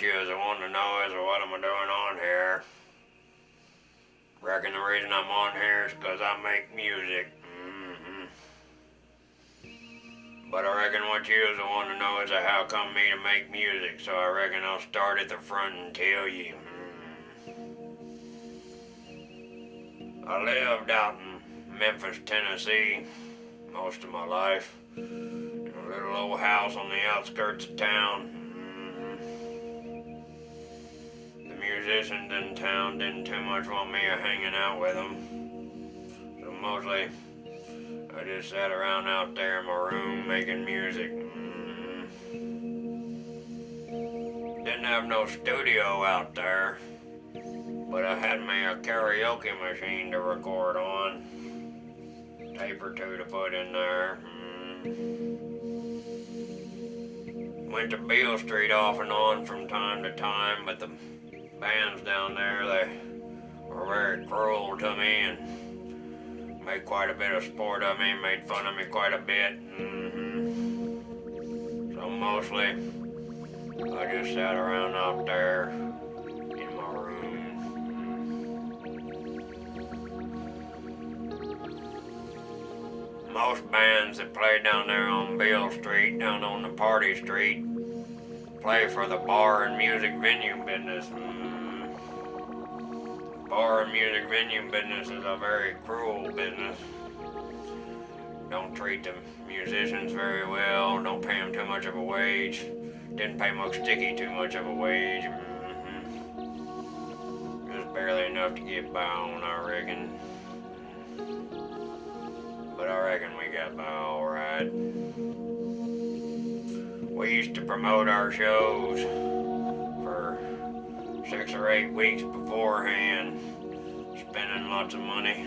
you is want to know is what am I doing on here. Reckon the reason I'm on here is 'cause I make music. hmm But I reckon what you is want to know is how come me to make music, so I reckon I'll start at the front and tell you. Mm. I lived out in Memphis, Tennessee most of my life. In a little old house on the outskirts of town. Musicians in town didn't too much want me hanging out with them. So mostly I just sat around out there in my room making music. Mhm. Didn't have no studio out there, but I had me a karaoke machine to record on tape or two to put in there. Mm. Went to Beale Street off and on from time to time, but the bands down there, they were very cruel to me and made quite a bit of sport of me, made fun of me quite a bit. hmm So mostly, I just sat around out there in my room. Most bands that play down there on Beale Street, down on the Party Street, play for the bar and music venue business. Mm. Bar and music venue business is a very cruel business. Don't treat the musicians very well, don't pay them too much of a wage. Didn't pay Muck Sticky too much of a wage. hmm Just barely enough to get by on, I reckon but I reckon we got by all right. We used to promote our shows six or eight weeks beforehand, spending lots of money.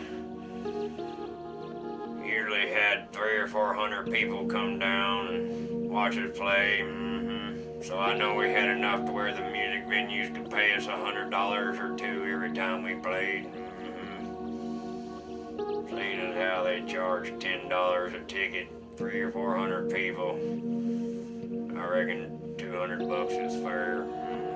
Usually had three or four hundred people come down and watch us play. hmm So I know we had enough to where the music venues could pay us a hundred dollars or two every time we played. Mhm. Seeing as how they charge ten dollars a ticket, three or four hundred people, I reckon two hundred bucks is fair. Mhm.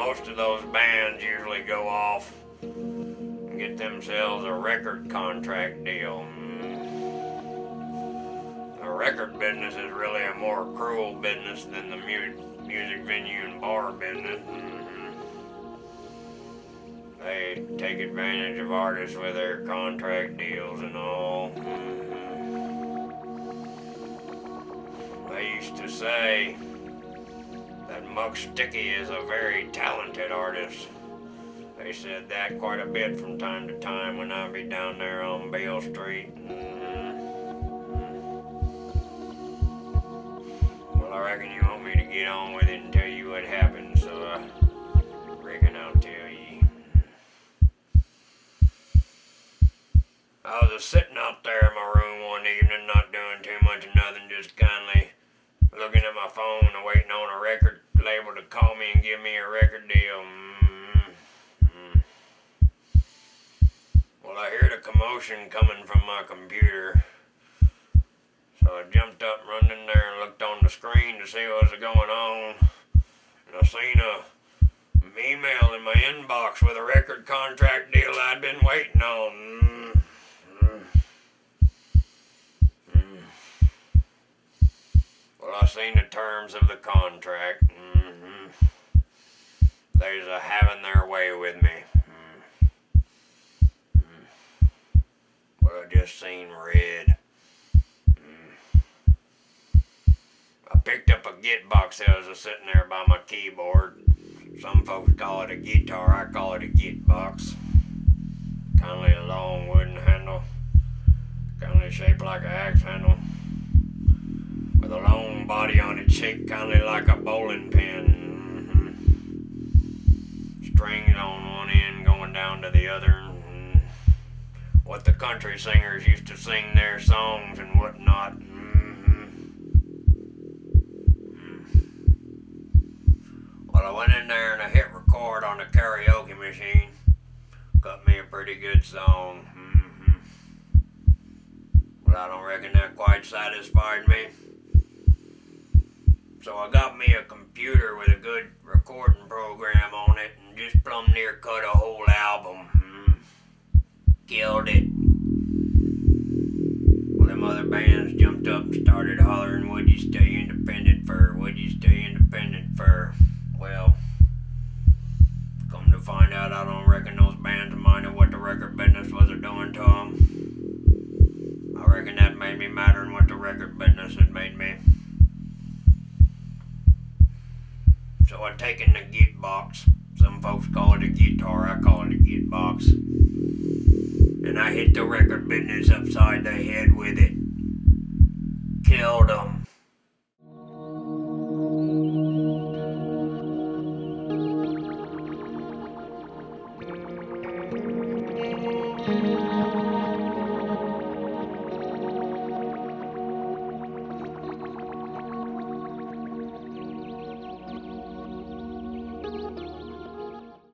Most of those bands usually go off and get themselves a record contract deal. The record business is really a more cruel business than the mu- music venue and bar business. Mhm. They take advantage of artists with their contract deals and all. Mhm. They used to say Muck Sticky is a very talented artist. They said that quite a bit from time to time when I'd be down there on Beale Street. Mhm. Well, I reckon you want me to get on with it and tell you what happened, so I reckon I'll tell you. I was sitting out there in my room one evening, not doing too much of nothing, just kindly looking at my phone and waiting on a record to call me and give me a record deal. Mm, mm. Well, I heard a commotion coming from my computer. So I jumped up, run in there, and looked on the screen to see what was going on. And I seen a email in my inbox with a record contract deal I'd been waiting on. Mm, mm, mm. Well, I seen the terms of the contract. They's a having their way with me. Mm. Mm. Well, I just seen red. I picked up a git box that was sitting there by my keyboard. Some folks call it a guitar, I call it a git box. Kind of a long wooden handle, kind of shaped like an axe handle, with a long body on it, shaped kind of like a bowling pin. To the other. Mhm. What the country singers used to sing their songs and whatnot. Mhm. Well, I went in there and I hit record on the karaoke machine. Got me a pretty good song. hmm But I don't reckon that quite satisfied me. So I got me a computer with a good recording program on it and just plumb near cut a whole album. Killed it. Well, them other bands jumped up and started hollering, Would you stay independent for? Would you stay independent for? Well, come to find out, I don't reckon those bands minded what the record business was a doing to them. I reckon that made me madder than what the record business had made me. So I taken the git box. Some folks call it a guitar, I call it a git box. And I hit the record business upside the head with it. Killed them.